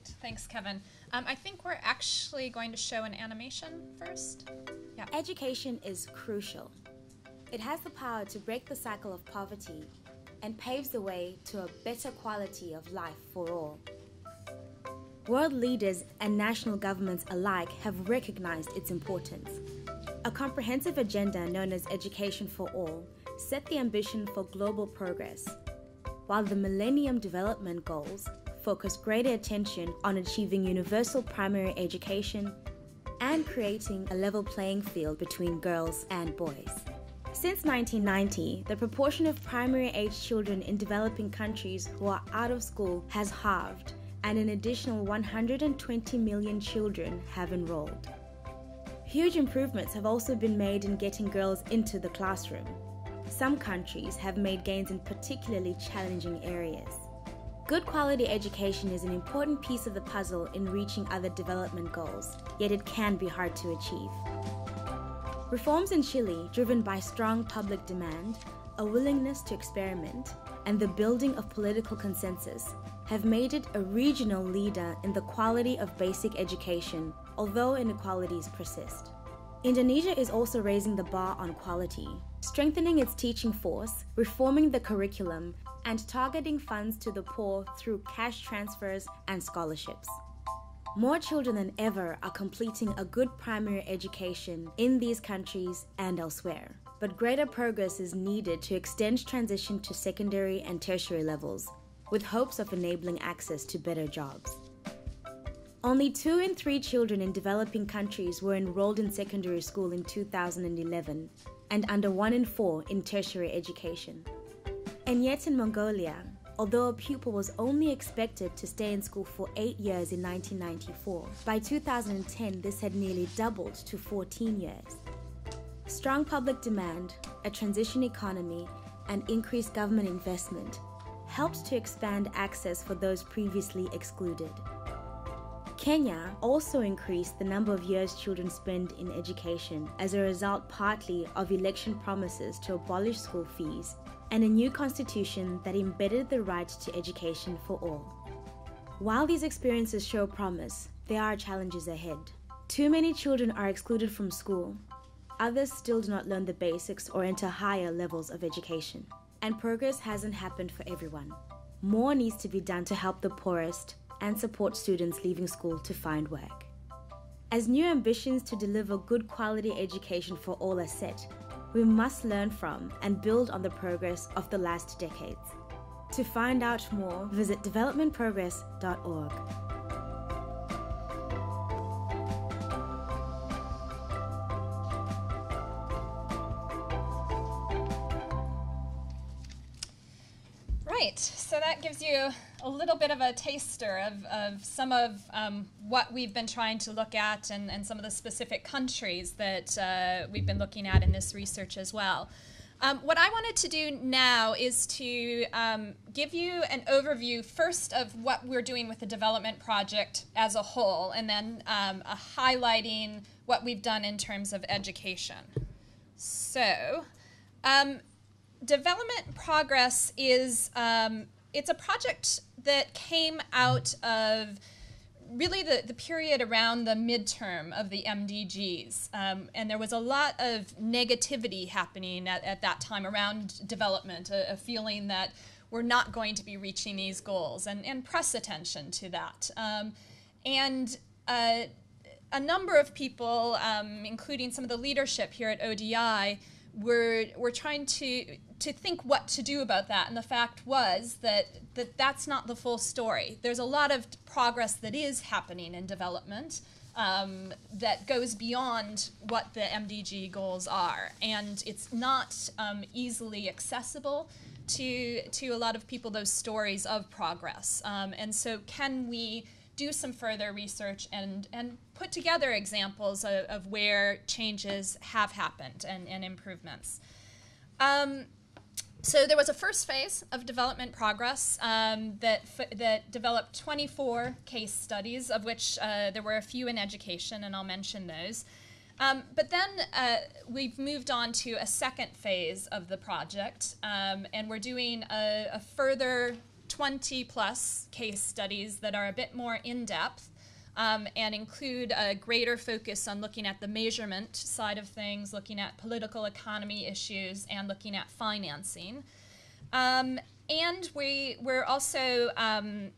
Great, thanks, Kevin. Um, I think we're actually going to show an animation first. Yeah. Education is crucial. It has the power to break the cycle of poverty and paves the way to a better quality of life for all. World leaders and national governments alike have recognized its importance. A comprehensive agenda known as Education for All set the ambition for global progress, while the Millennium Development Goals focus greater attention on achieving universal primary education and creating a level playing field between girls and boys. Since 1990, the proportion of primary age children in developing countries who are out of school has halved, and an additional 120 million children have enrolled. Huge improvements have also been made in getting girls into the classroom. Some countries have made gains in particularly challenging areas. Good quality education is an important piece of the puzzle in reaching other development goals, yet it can be hard to achieve. Reforms in Chile, driven by strong public demand, a willingness to experiment, and the building of political consensus, have made it a regional leader in the quality of basic education, although inequalities persist. Indonesia is also raising the bar on quality, strengthening its teaching force, reforming the curriculum, and targeting funds to the poor through cash transfers and scholarships. More children than ever are completing a good primary education in these countries and elsewhere, but greater progress is needed to extend transition to secondary and tertiary levels, with hopes of enabling access to better jobs. Only two in three children in developing countries were enrolled in secondary school in 2011, and under one in four in tertiary education. And yet in Mongolia, although a pupil was only expected to stay in school for eight years in 1994, by 2010 this had nearly doubled to 14 years. Strong public demand, a transition economy, and increased government investment helped to expand access for those previously excluded. Kenya also increased the number of years children spend in education as a result partly of election promises to abolish school fees and a new constitution that embedded the right to education for all. While these experiences show promise, there are challenges ahead. Too many children are excluded from school. Others still do not learn the basics or enter higher levels of education. And progress hasn't happened for everyone. More needs to be done to help the poorest and support students leaving school to find work. As new ambitions to deliver good quality education for all are set, we must learn from and build on the progress of the last decades. To find out more, visit developmentprogress.org. gives you a little bit of a taster of, of some of um, what we've been trying to look at and, and some of the specific countries that uh, we've been looking at in this research as well. Um, what I wanted to do now is to um, give you an overview first of what we're doing with the development project as a whole, and then um, highlighting what we've done in terms of education. So, um, development progress is um, it's a project that came out of really the, the period around the midterm of the MDGs. Um, and there was a lot of negativity happening at, at that time around development, a, a, feeling that we're not going to be reaching these goals, and, and press attention to that. Um, and uh, a number of people, um, including some of the leadership here at ODI, were, were trying to to think what to do about that. And the fact was that, that that's not the full story. There's a lot of progress that is happening in development um, that goes beyond what the MDG goals are. And it's not um, easily accessible to, to a lot of people, those stories of progress. Um, and so, can we do some further research and, and put together examples of, of where changes have happened and, and improvements? Um, so there was a first phase of development progress um, that that developed 24 case studies, of which uh, there were a few in education, and I'll mention those. Um, but then uh, we've moved on to a second phase of the project, um, and we're doing a, a, further 20 plus case studies that are a bit more in depth um, and include a greater focus on looking at the measurement side of things, looking at political economy issues, and looking at financing. Um, and we, we're also um,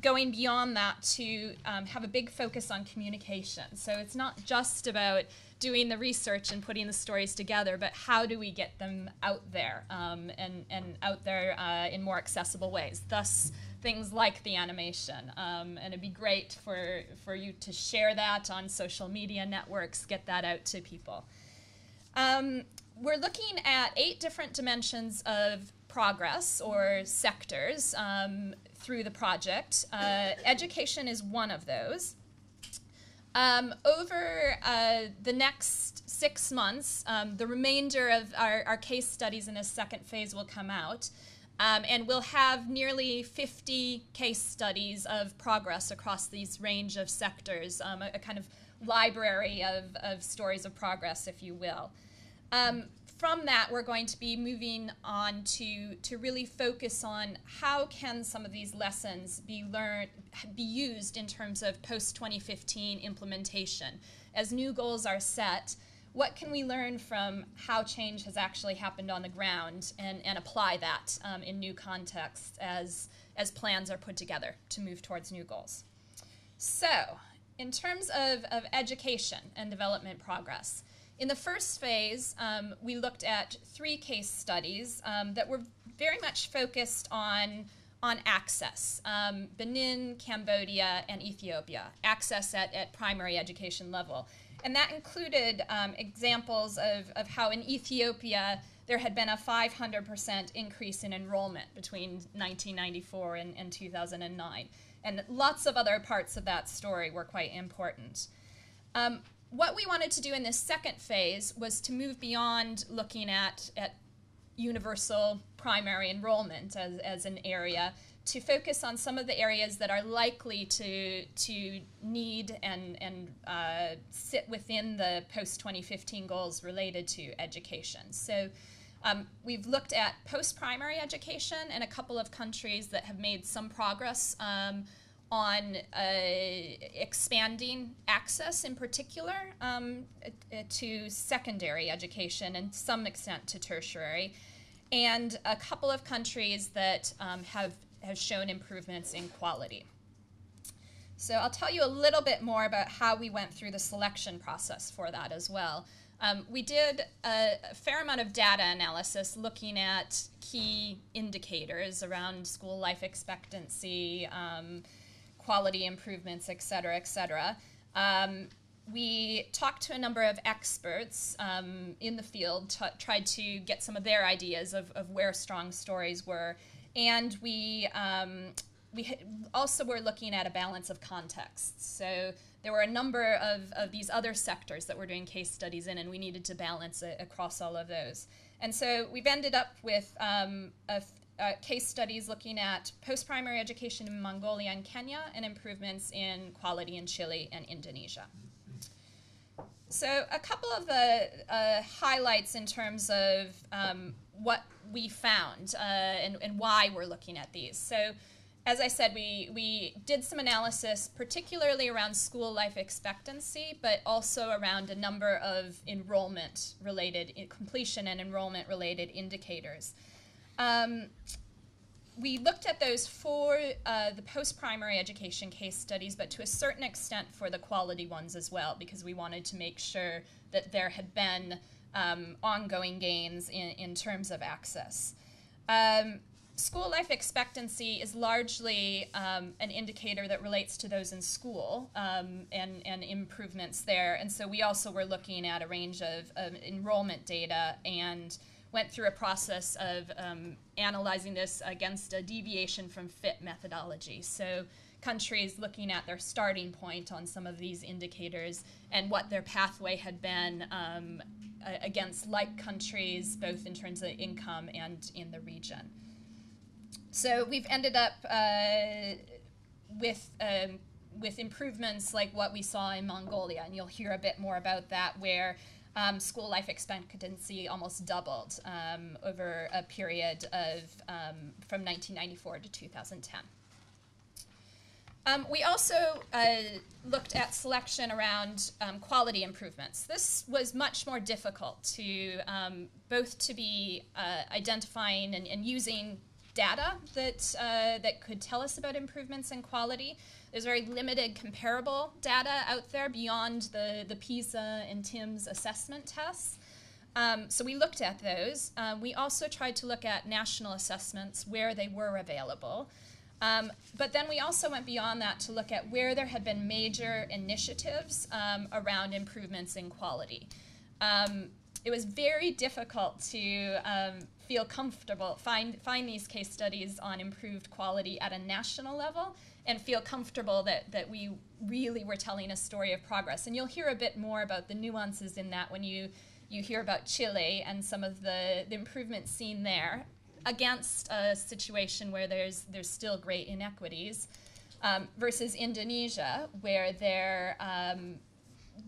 going beyond that to um, have a big focus on communication. So it's not just about doing the research and putting the stories together, but how do we get them out there um, and, and out there uh, in more accessible ways? Thus, things like the animation. Um, and it'd be great for, for you to share that on social media networks, get that out to people. Um, we're looking at eight different dimensions of progress or sectors um, through the project. Uh, education is one of those. Um, over uh, the next six months, um, the remainder of our, our, case studies in this second phase will come out. Um, and we'll have nearly 50 case studies of progress across these range of sectors, um, a, a, kind of library of, of stories of progress, if you will. Um, from that, we're going to be moving on to, to really focus on how can some of these lessons be learned, be used in terms of post-2015 implementation. As new goals are set, what can we learn from how change has actually happened on the ground and, and apply that um, in new contexts as, as plans are put together to move towards new goals. So, in terms of, of education and development progress, in the first phase, um, we looked at three case studies um, that were very much focused on, on access um, Benin, Cambodia, and Ethiopia, access at, at primary education level. And that included um, examples of, of how in Ethiopia there had been a 500% increase in enrollment between 1994 and, and 2009. And lots of other parts of that story were quite important. Um, what we wanted to do in this second phase was to move beyond looking at, at universal primary enrollment as, as an area to focus on some of the areas that are likely to, to need and, and uh, sit within the post 2015 goals related to education. So um, we've looked at post primary education in a couple of countries that have made some progress. Um, on uh, expanding access in particular um, to secondary education and some extent to tertiary, and a couple of countries that um, have, have shown improvements in quality. So I'll tell you a little bit more about how we went through the selection process for that as well. Um, we did a, a, fair amount of data analysis looking at key indicators around school life expectancy, um, quality improvements, et cetera, et cetera. Um, we talked to a number of experts um, in the field, tried to get some of their ideas of, of where strong stories were, and we um, we also were looking at a balance of contexts. So there were a number of, of these other sectors that we're doing case studies in, and we needed to balance it across all of those. And so we've ended up with um, a, uh, case studies looking at post-primary education in Mongolia and Kenya and improvements in quality in Chile and Indonesia. So a couple of the uh, highlights in terms of um, what we found uh, and, and, why we're looking at these. So as I said, we, we did some analysis, particularly around school life expectancy, but also around a number of enrollment related, completion and enrollment related indicators. Um, we looked at those for uh, the post-primary education case studies, but to a certain extent for the quality ones as well, because we wanted to make sure that there had been um, ongoing gains in, in terms of access. Um, school life expectancy is largely um, an indicator that relates to those in school um, and, and improvements there. And so we also were looking at a range of, enrollment data and went through a process of um, analyzing this against a deviation from fit methodology. So countries looking at their starting point on some of these indicators and what their pathway had been um, against like countries, both in terms of income and in the region. So we've ended up uh, with um, with improvements like what we saw in Mongolia, and you'll hear a bit more about that, where um, school life expectancy almost doubled um, over a period of um, from 1994 to 2010. Um, we also uh, looked at selection around um, quality improvements. This was much more difficult to um, both to be uh, identifying and, and, using data that uh, that could tell us about improvements in quality. There's very limited comparable data out there beyond the, the PISA and TIMSS assessment tests. Um, so we looked at those. Um, we also tried to look at national assessments where they were available. Um, but then we also went beyond that to look at where there had been major initiatives um, around improvements in quality. Um, it was very difficult to um, feel comfortable, find, find these case studies on improved quality at a national level and feel comfortable that, that we really were telling a story of progress. And you'll hear a bit more about the nuances in that when you, you hear about Chile and some of the, the improvements seen there against a situation where there's, there's still great inequities, um, versus Indonesia, where there, um,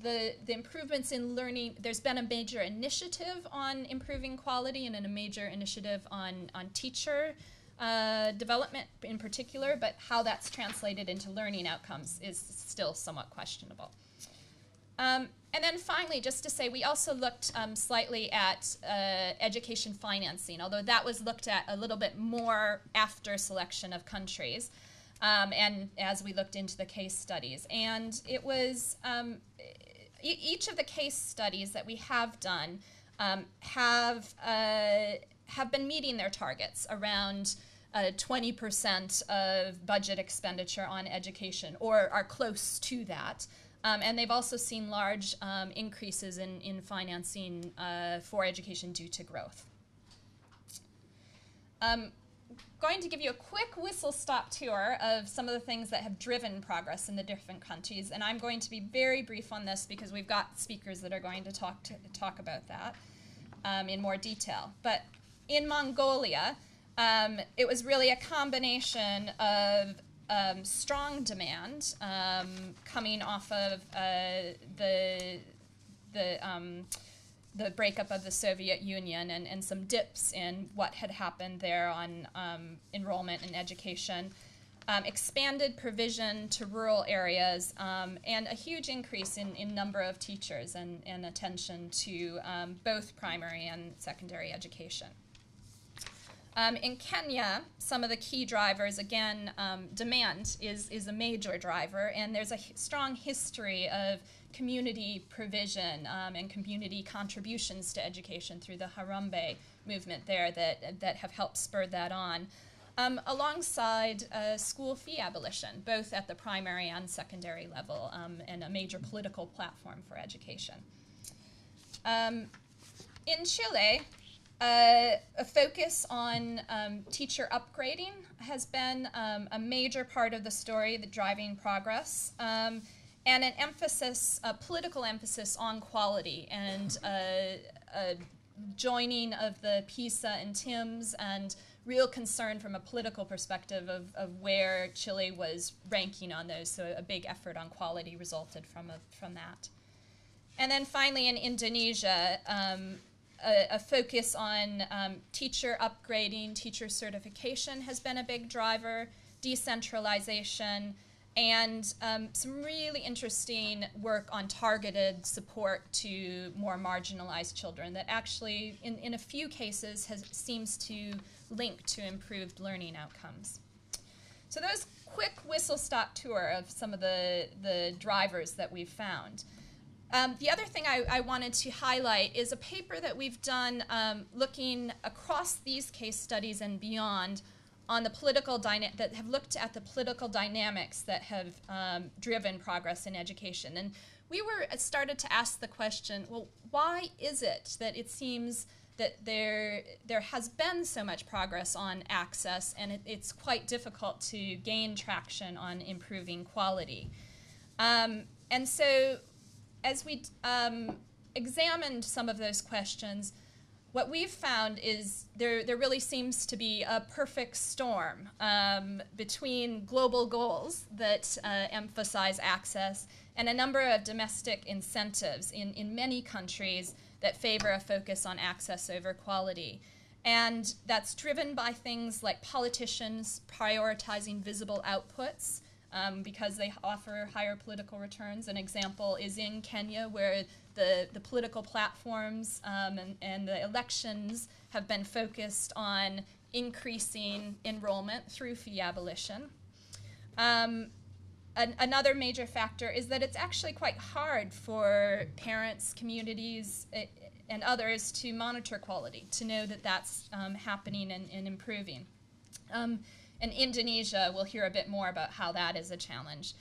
the, the improvements in learning, there's been a major initiative on improving quality and a major initiative on, on teacher uh, development in particular, but how that's translated into learning outcomes is still somewhat questionable. Um, and then finally, just to say, we also looked um, slightly at uh, education financing, although that was looked at a little bit more after selection of countries. Um, and as we looked into the case studies. And it was um, e each of the case studies that we have done um, have, uh, have been meeting their targets around 20% uh, of budget expenditure on education or are close to that. Um, and they've also seen large um, increases in, in financing uh, for education due to growth. Um, going to give you a quick whistle-stop tour of some of the things that have driven progress in the different countries, and I'm going to be very brief on this because we've got speakers that are going to talk to, talk about that um, in more detail. But in Mongolia, um, it was really a combination of um, strong demand um, coming off of uh, the the um, the breakup of the Soviet Union and, and some dips in what had happened there on um, enrollment and education. Um, expanded provision to rural areas, um, and a huge increase in, in number of teachers and, and attention to um, both primary and secondary education. Um, in Kenya, some of the key drivers, again, um, demand is, is a major driver, and there's a strong history of community provision um, and community contributions to education through the Harambee movement there that, that have helped spur that on. Um, alongside uh, school fee abolition, both at the primary and secondary level, um, and a major political platform for education. Um, in Chile, uh, a focus on um, teacher upgrading has been um, a major part of the story, the driving progress, um, and an emphasis, a political emphasis on quality and a, a joining of the PISA and TIMSS and real concern from a political perspective of, of where Chile was ranking on those. So a big effort on quality resulted from, a, from that. And then finally in Indonesia, um, a, a focus on um, teacher upgrading, teacher certification has been a big driver, decentralization, and um, some really interesting work on targeted support to more marginalized children that actually, in, in a few cases, has, seems to link to improved learning outcomes. So was quick whistle-stop tour of some of the, the drivers that we've found. Um, the other thing I, I, wanted to highlight is a paper that we've done um, looking across these case studies and beyond on the political dyna- that have looked at the political dynamics that have um, driven progress in education. And we were uh, started to ask the question, well, why is it that it seems that there there has been so much progress on access and it, it's quite difficult to gain traction on improving quality? Um, and so as we um, examined some of those questions, what we've found is there, there really seems to be a perfect storm um, between global goals that uh, emphasize access and a number of domestic incentives in, in many countries that favor a focus on access over quality. And that's driven by things like politicians prioritizing visible outputs um, because they offer higher political returns. An example is in Kenya, where the, the political platforms um, and, and the elections have been focused on increasing enrollment through fee abolition. Um, an, another major factor is that it's actually quite hard for parents, communities, eh, and others to monitor quality, to know that that's um, happening and, and improving. Um, in Indonesia, we'll hear a bit more about how that is a challenge.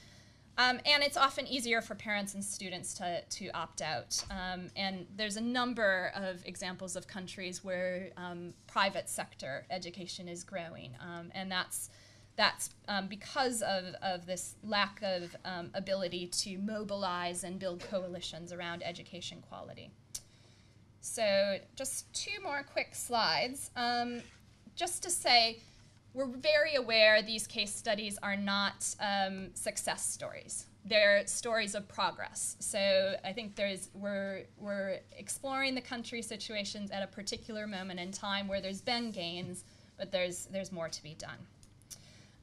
Um, and it's often easier for parents and students to, to opt out. Um, and there's a number of examples of countries where um, private sector education is growing. Um, and that's, that's um, because of, of this lack of um, ability to mobilize and build coalitions around education quality. So just two more quick slides. just to say, we're very aware these case studies are not um, success stories. They're stories of progress. So I think there's we're we're exploring the country situations at a particular moment in time where there's been gains, but there's there's more to be done.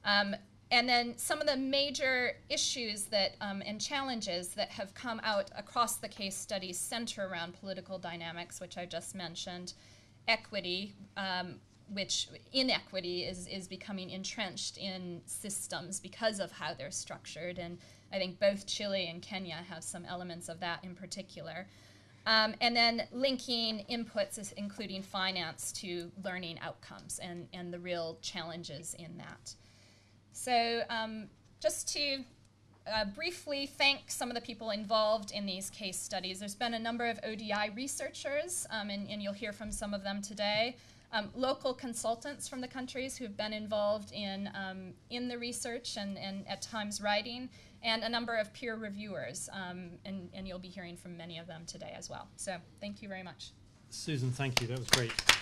Um, and then some of the major issues that um, and challenges that have come out across the case studies center around political dynamics, which I just mentioned, equity, um, which inequity is, is becoming entrenched in systems because of how they're structured. And I think both Chile and Kenya have some elements of that in particular. Um, and then linking inputs, including finance, to learning outcomes and, and the real challenges in that. So, um, just to uh, briefly thank some of the people involved in these case studies. There's been a number of ODI researchers, um, and, and, you'll hear from some of them today um, local consultants from the countries who've been involved in, um, in the research and, and at times writing, and a number of peer reviewers. Um, and, and you'll be hearing from many of them today as well. So thank you very much. Susan, thank you. That was great.